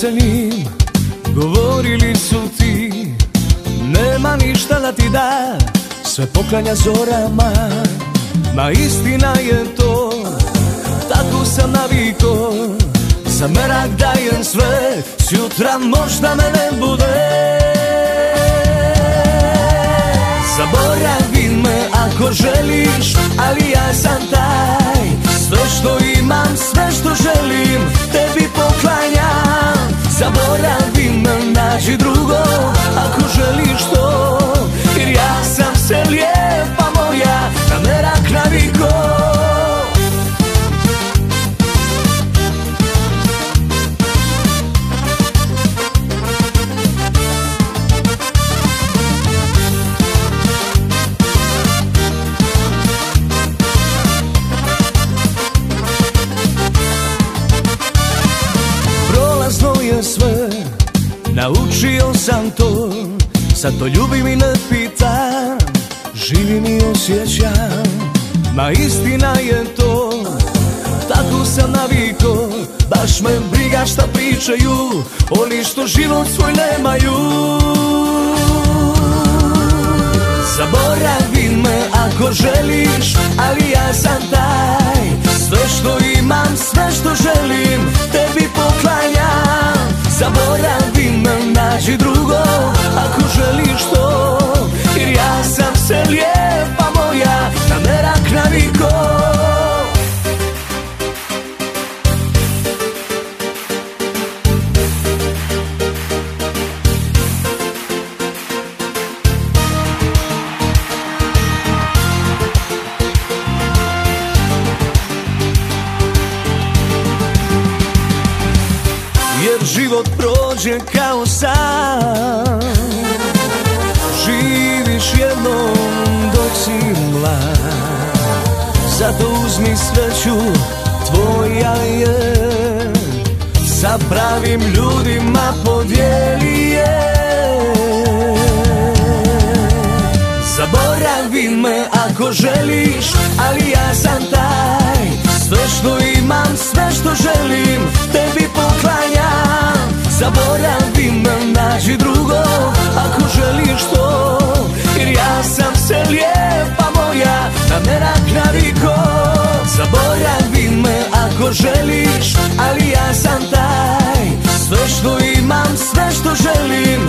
sa njim Govorili su ti Nema ništa da ti da Sve poklanja zorama Ma istina je to Tako sam naviko Za merak dajem sve Sjutra možda me ne bude. Zaboravi me ako želiš Ali ja sam taj Sve što imam, sve što želim sve. Naučio sam to Sad to ljubim i ne pitam. Živim i osjećam Ma istina je to. Tako sam naviko Baš me briga šta pričaju Oni što život svoj nemaju. Zaboravi me ako želiš Ali ja sam taj. Sve što imam, sve što želim Jer život prođe kao sam Živiš jednom dok si mlad. Zato uzmi sreću tvoja je. Sa pravim ljudima podijeli je. Zaboravi me ako želiš Ali Zaboravi me, nađi drugo Ako želiš to. Jer ja sam se lijepa moja Na merak naviko Zaboravi me ako želiš Ali ja sam taj. Sve što imam, sve što želim